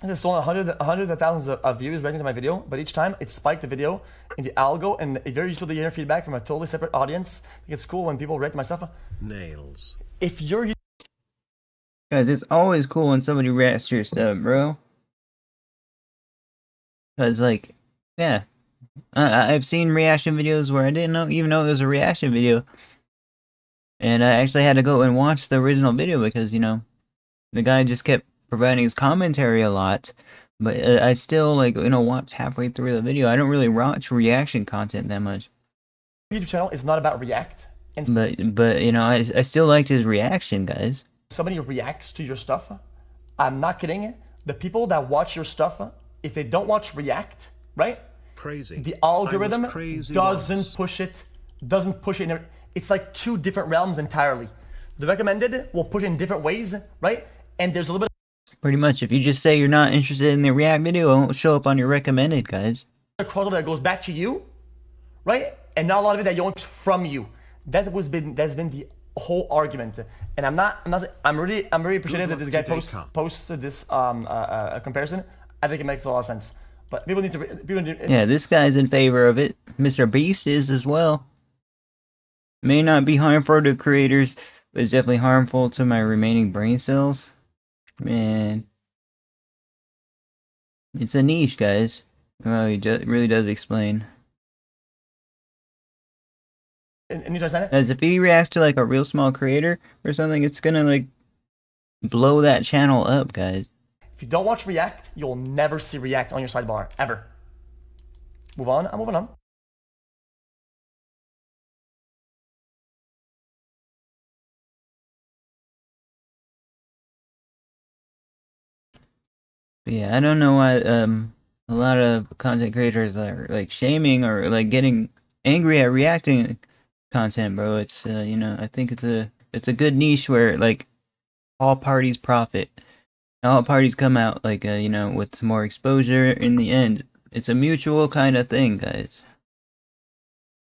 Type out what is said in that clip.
There's only hundreds, hundreds of thousands of, of views ranking to my video, but each time it spiked the video in the algo, and it's very useful to hear feedback from a totally separate audience. I think it's cool when people rate my stuff. Nails. If you're Guys, it's always cool when somebody reacts to your stuff, bro. Cause like, yeah, I I've seen reaction videos where I didn't know even know it was a reaction video, and I actually had to go and watch the original video because you know, the guy just kept providing his commentary a lot, but uh, I still like you know watch halfway through the video. I don't really watch reaction content that much, YouTube channel is not about react, and but but you know I I still liked his reaction, guys. somebody reacts to your stuff, I'm not kidding. The people that watch your stuff, if they don't watch react, right? Crazy. The algorithm crazy doesn't once. push it, doesn't push it. In, it's like two different realms entirely. The recommended will push it in different ways, right? And there's a little bit Pretty much, if you just say you're not interested in the react video, it won't show up on your recommended, guys. of crossover that goes back to you, right? And not a lot of it that yonks from you. That was been that's been the whole argument. And I'm not I'm not I'm really I'm very appreciative that this guy today, post, posted this um uh, uh, comparison. I think it makes a lot of sense. But people need to re- people need to, Yeah, this guy's in favor of it. Mr. Beast is as well. May not be harmful to creators, but it's definitely harmful to my remaining brain cells. Man. It's a niche, guys. Well, it really does explain. and, and you understand it? As if he reacts to like a real small creator or something, it's gonna like blow that channel up, guys. If you don't watch React, you'll never see React on your sidebar ever. Move on. I'm moving on. Yeah, I don't know why um a lot of content creators are like shaming or like getting angry at reacting content, bro. It's uh, you know, I think it's a it's a good niche where like all parties profit. All parties come out like uh, you know with more exposure in the end. It's a mutual kind of thing, guys.